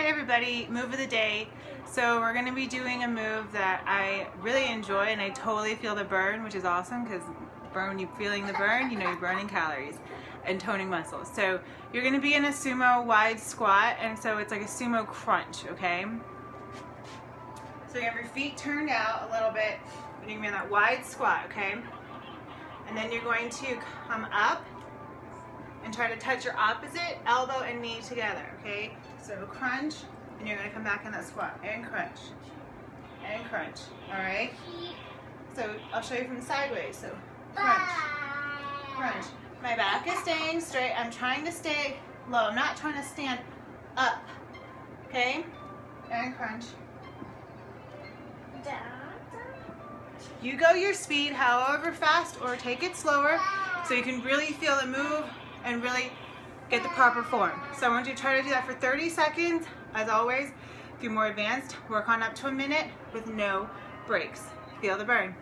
Hey everybody, move of the day. So we're gonna be doing a move that I really enjoy and I totally feel the burn, which is awesome because burn, you're feeling the burn, you know you're burning calories and toning muscles. So you're gonna be in a sumo wide squat and so it's like a sumo crunch, okay? So you have your feet turned out a little bit and you're gonna be in that wide squat, okay? And then you're going to come up and try to touch your opposite elbow and knee together, okay? So crunch, and you're gonna come back in that squat, and crunch, and crunch, all right? So I'll show you from sideways, so crunch, crunch. My back is staying straight, I'm trying to stay low, I'm not trying to stand up, okay? And crunch. Down. You go your speed, however fast, or take it slower, so you can really feel the move and really get the proper form. So I want you to try to do that for 30 seconds. As always, if you're more advanced, work on up to a minute with no breaks. Feel the burn.